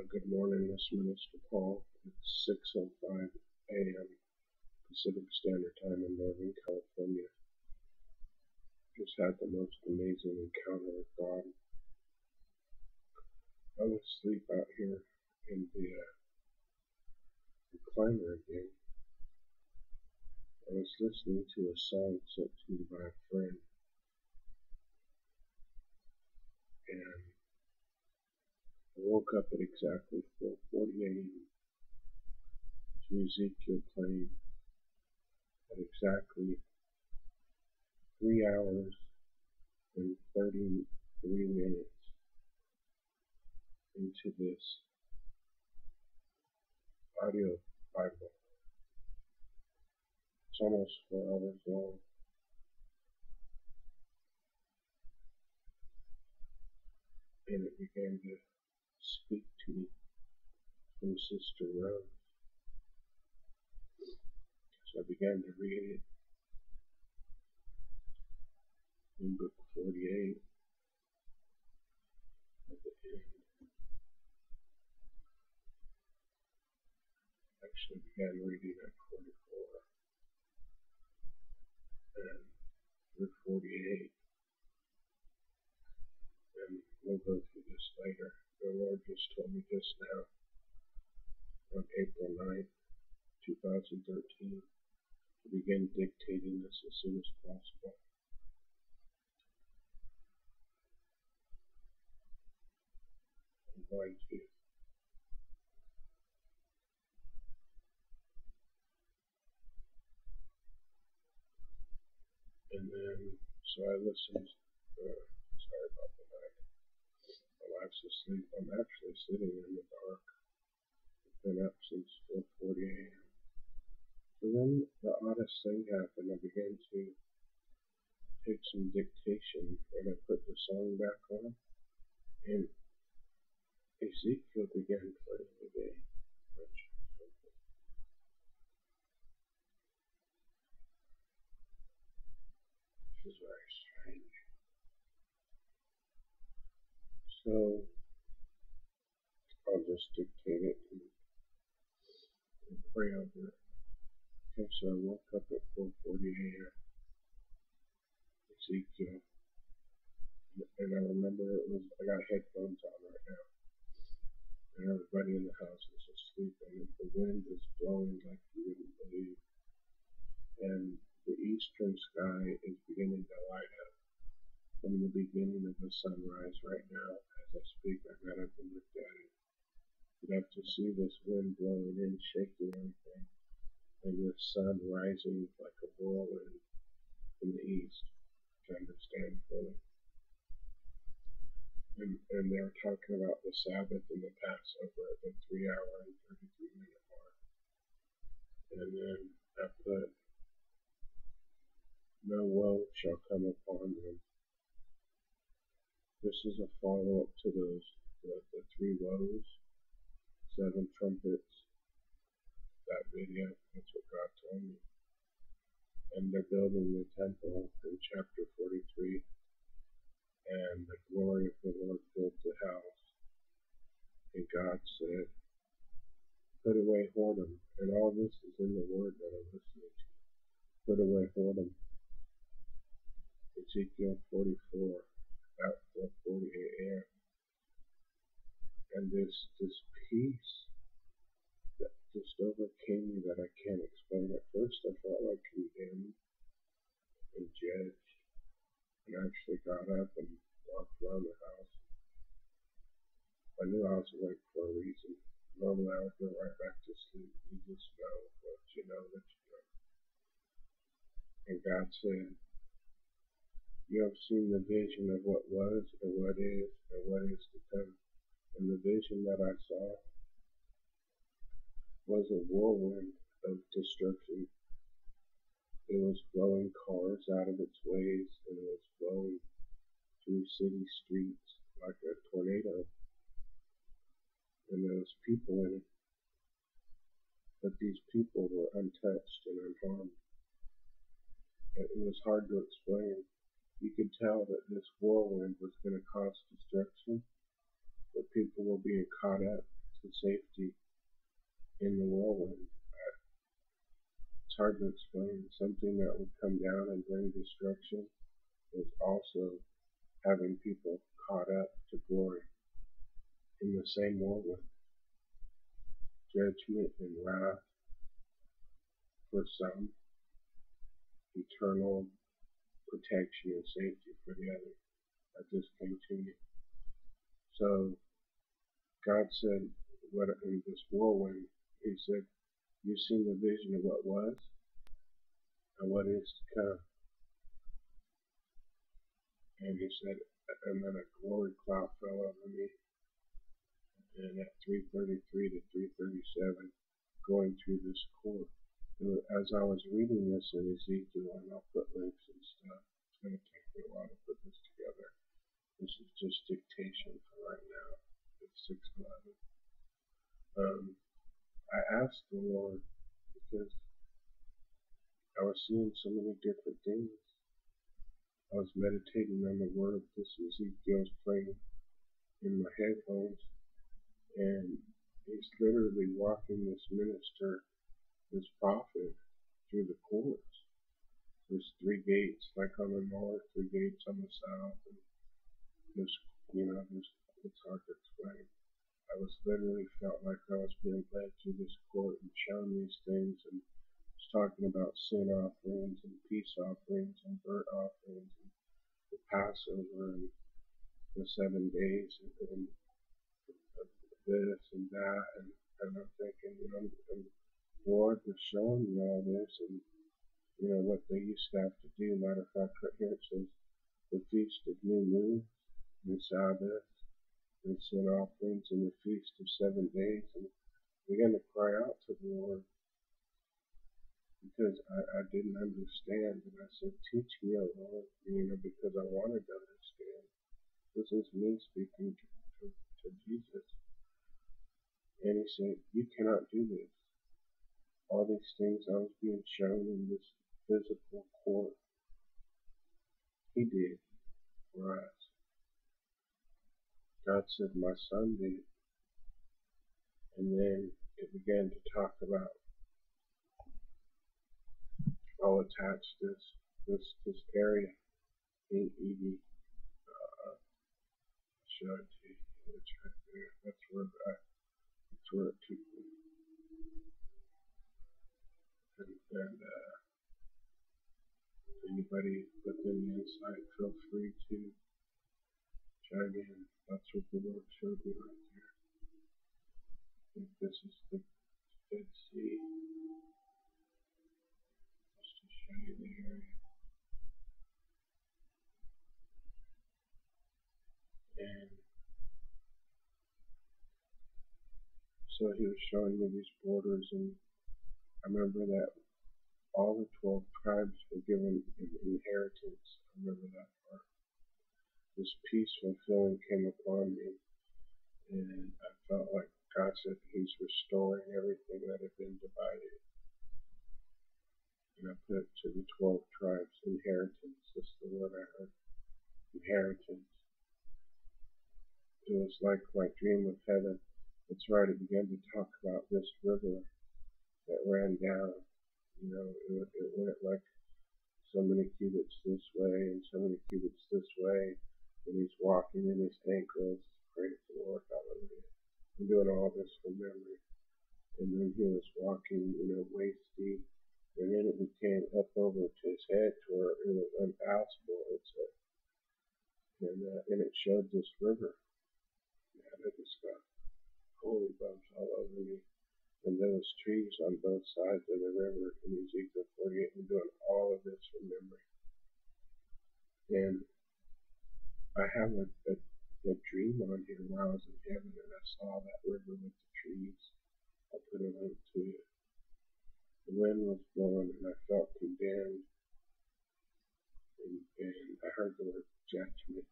Uh, good morning, this is Minister Paul. It's 6.05 a.m. Pacific Standard Time in Northern California. Just had the most amazing encounter with God. I was asleep out here in the uh, recliner again. I was listening to a song sent to me by a friend, and woke up at exactly 4:48 to Ezekiel playing at exactly three hours and 33 minutes into this audio Bible. It's almost four hours long. And it began to speak to me from Sister Rose. So I began to read it in book 48 at the end. Actually began reading at 44 and through 48. And we'll go through this later. The Lord just told me just now on April 9th, 2013 to begin dictating this as soon as possible. I'm going to and then so I listened uh, sorry about the night. I'm actually sitting in the dark. I've been up since four forty AM. So then the oddest thing happened. I began to take some dictation and I put the song back on and Ezekiel began playing again. Which is very strange. So I'll just dictate it and, pray over it. Okay, so I woke up at 4:40 a.m. Ezekiel, and I remember it was I got headphones on right now, and everybody in the house is asleep, and the wind is blowing like you wouldn't believe, and the eastern sky is beginning to light up from the beginning of the sunrise right now. As I speak, I got up and looked at it. You'd have to see this wind blowing in, shaking everything, and the sun rising like a whirlwind from the east to understand fully. And, and they were talking about the Sabbath and the Passover at the three hour and 33 minute mark. And then I put, no woe shall come upon them. This is a follow up to those, the, the three woes, seven trumpets, that video. That's what God told me. And they're building the temple in chapter 43 and the glory of the Lord filled the house. And God said, Put away whoredom. And all this is in the word that I'm listening to. Put away whoredom. Ezekiel 44, about 4:40 a.m. And this this peace that just overcame me that I can't explain. At first, I felt like condemned and judged, and I actually got up and walked around the house. I knew I was awake for a reason. Normally, I would go right You just know what you know that you know. And God said, You have seen the vision of what was, and what is, and what is to come. And the vision that I saw was a whirlwind of destruction. It was blowing cars out of its ways, and it was blowing through city streets like a tornado. And there was people in it, but these people were untouched and unharmed. It was hard to explain. You could tell that this whirlwind was going to cause destruction, but people were being caught up to safety in the whirlwind. It's hard to explain. Something that would come down and bring destruction was also having people caught up to glory in the same whirlwind. Judgment and wrath for some, eternal protection and safety for the other. That just came to me. So God said, what in this whirlwind, He said, You've seen the vision of what was and what is to come. And He said, and then a glory cloud fell over me. And at 3:33 to 3:37, going through this court, as I was reading this in Ezekiel, and I'll put links and stuff. It's going to take me a while to put this together. This is just dictation for right now. It's 6:11. Um, I asked the Lord because I was seeing so many different things. I was meditating on the word. This Ezekiel's playing in my headphones, and he's literally walking this minister, this prophet, through the courts. There's three gates, like on the north, three gates on the south, and there's, you know, there's, it's hard to explain. I was literally felt like I was being led through this court and shown these things and was talking about sin offerings and peace offerings and burnt offerings and the Passover and the seven days and, and this and that and, and I'm thinking, you know, and Lord was showing me all this and you know what they used to have to do. Matter of fact, right here it says the feast of new moon, the Sabbath, and sin offerings in the feast of seven days and began to cry out to the Lord because I, I didn't understand and I said, Teach me, O Lord, you know, because I wanted to understand. This is me speaking to, to, to Jesus. And he said, You cannot do this. All these things I was being shown in this physical court, he did for. God said, My son did. And then it began to talk about I'll attach this this this area in ED. Uh, show it to you. It's right there. That's where I, it. And, and uh, anybody within the insight, feel free to chime in. That's what the Lord showed me right there. I think this is the Dead Sea. Just to show you the area. And so he was showing me these borders, and I remember that all the 12 tribes were given an inheritance. I remember that part this peaceful feeling came upon me, and I felt like God said He's restoring everything that had been divided. And I put to the 12 tribes inheritance. That's the word I heard. Inheritance. It was like my dream of heaven. That's right, it began to talk about this river that ran down. You know, it, it went like so many cubits this way and so many cubits this way and he's walking in his ankles. Praise the Lord, hallelujah. I'm doing all this from memory. And then he was walking, you know, waist deep. And then it became up over to his head to where it was unpassable, it said. And, uh, and it showed this river. Man, it just got holy bumps all over me. And there was trees on both sides of the river in Ezekiel 48. I'm doing all of this from memory. And I have a, a, a dream on here while I was in heaven and I saw that river with the trees. I'll put a link to it. The wind was blowing and I felt condemned. And, and I heard the word judgment.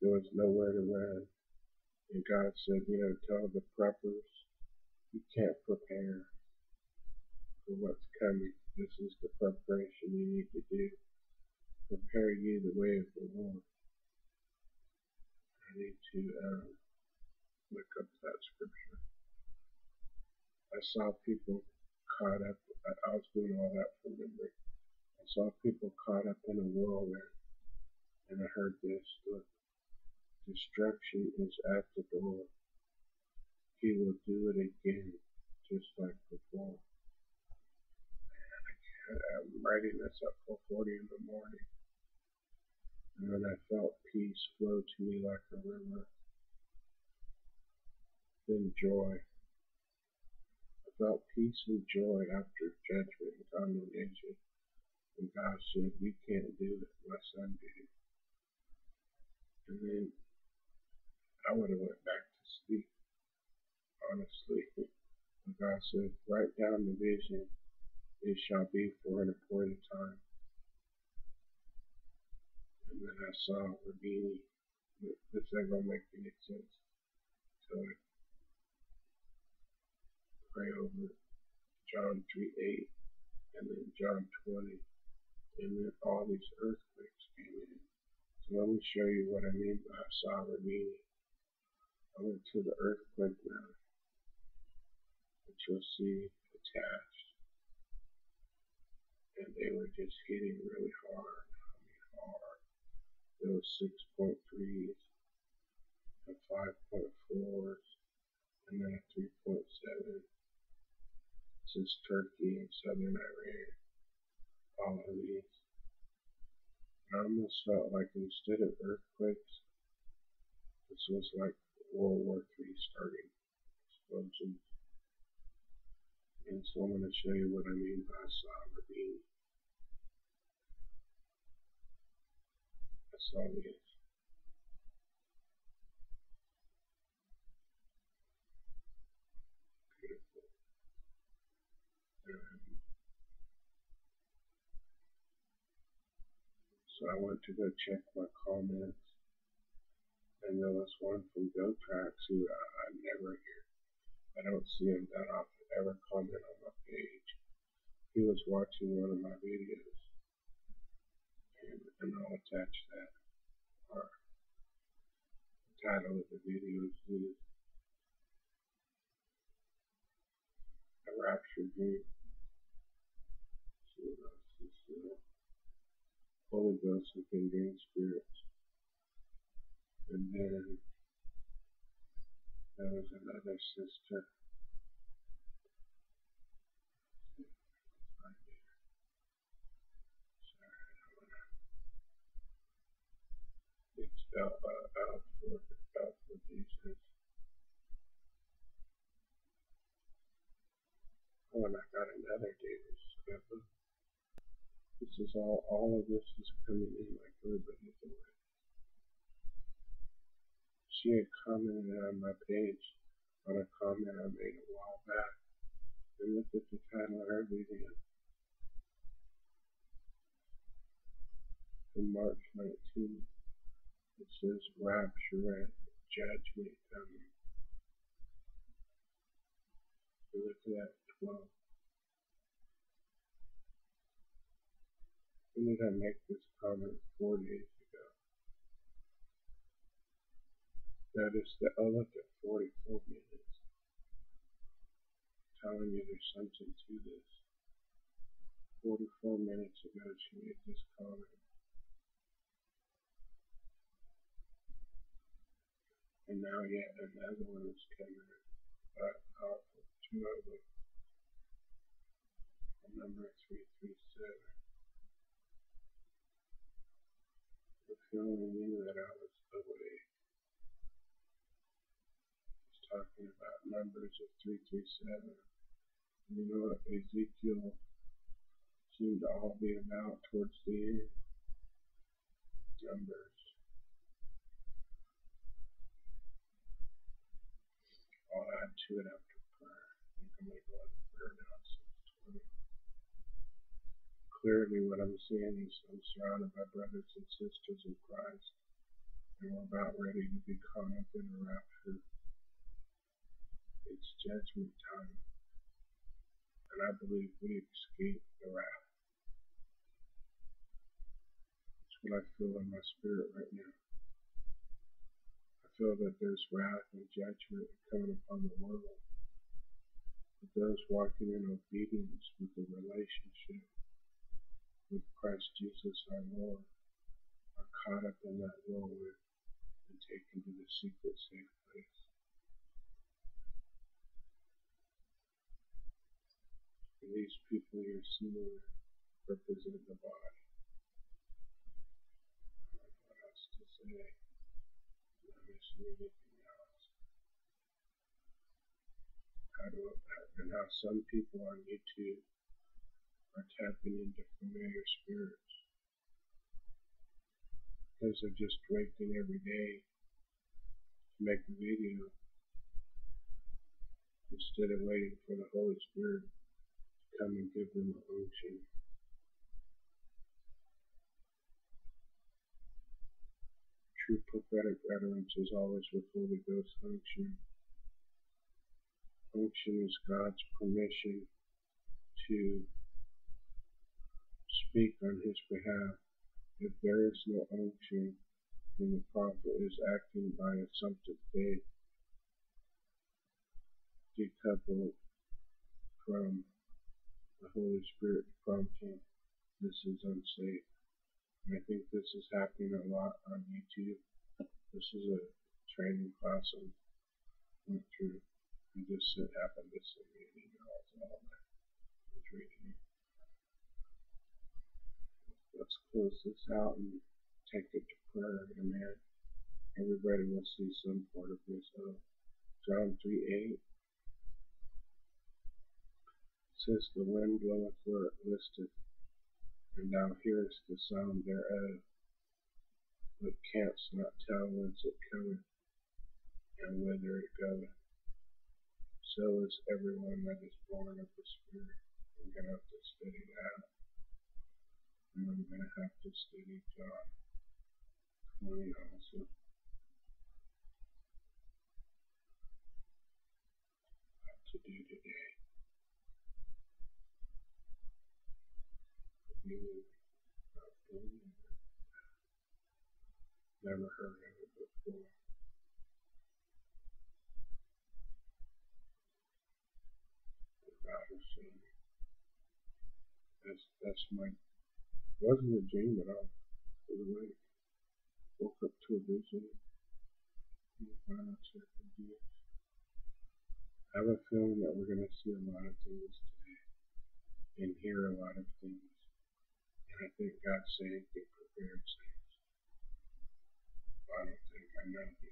There was nowhere to run. And God said, you know, tell the preppers, you can't prepare for what's coming. This is the preparation you need to do prepare ye the way of the Lord. I need to um, look up that scripture. I saw people caught up. I was doing all that from memory. I saw people caught up in a whirlwind, and I heard this: "Look, destruction is at the door. He will do it again, just like before." I'm writing this at 4:40 in the morning, and then I felt peace flow to me like a river. Then joy. I felt peace and joy after judgment and condemnation. And God said, You can't do it, my son did. And then I would have went back to sleep, honestly. But God said, Write down the vision. It shall be for an appointed time. And then I saw Rabboni. This ain't gonna make any sense. So I pray over John 3 8 and then John 20. And then all these earthquakes came in. So let me show you what I mean by Savarini. I went to the earthquake map, which you'll see attached. And they were just hitting really hard. I mean, hard. There was 6.3s and 5.4s and then a 3.7 since Turkey and southern Iran, all of these. I almost felt like instead of earthquakes, this was like World War III starting explosions. And so I'm going to show you what I mean by sovereignty. I saw this. So I want to go check my comments, and there was one from GoTrax who I, I never hear. I don't see him that often ever comment on my page. He was watching one of my videos, and, and I'll attach that. Or the title of the video is A Rapture Dream. See what else is there. Holy Ghost and conveying spirits. And then there was another sister. Out, uh, out for out for Jesus. Oh, and I got another Scuppa. This is all, all of this is coming in like everybody's away. She had commented on my page on a comment I made a while back. And look at the title of her video. From March 19th. It says Rapture at Judgment coming. Look at that 12. When did I make this comment? Four days ago. Notice that, oh look at 44 minutes. Telling you there's something to this. 44 minutes ago she made this comment. And now yet another one is coming in. But powerful. Two of them. Number 337. feeling knew that I was away. He's talking about numbers of 337. You know Ezekiel seemed to all be about towards the end? Numbers. I'll add to it after prayer. I think I'm going to go into prayer now clearly what I'm seeing is I'm surrounded by brothers and sisters in Christ, and we're about ready to be caught up in the rapture. It's judgment time, and I believe we escape the wrath. That's what I feel in my spirit right now. I feel that there's wrath and judgment coming upon the world. But those walking in obedience with the relationship with Christ Jesus our Lord are caught up in that whirlwind and taken to the secret safe place. And these people you're seeing represent the body. What else to say? Not missing anything else. How do and how some people on YouTube are tapping into familiar spirits because they're just waking every day to make a video instead of waiting for the Holy Spirit come and give them the unction. True prophetic utterance is always with Holy Ghost unction. Unction is God's permission to speak on his behalf. If there is no unction, then the prophet is acting by assumptive faith, decoupled from Holy Spirit prompting. This is unsafe. And I think this is happening a lot on YouTube. This is a training class I went through. And just happened to send me an email as well. I was reading it let's close this out and take it to prayer. Amen. Everybody will see some part of this. Uh, John 3 8 says, The wind bloweth where it listeth, and thou hearest the sound thereof, but canst not tell whence it cometh and whither it goeth. So is everyone that is born of the Spirit. We're going to have to study that and I'm going to have to study John 20 also. What to do today. Never heard of it before. Of sin. That's, that's my wasn't a dream at all. It was awake. Woke up to a vision. I have a feeling that we're going to see a lot of things today and hear a lot of things. I think God's saying, get prepared, saints. I don't think I know that.